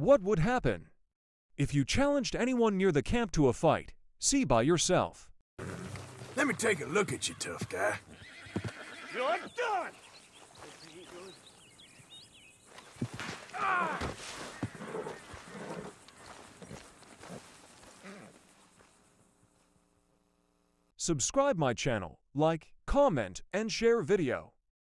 What would happen? If you challenged anyone near the camp to a fight, see by yourself. Let me take a look at you, tough guy. You're done! Subscribe my channel, like, comment, and share video.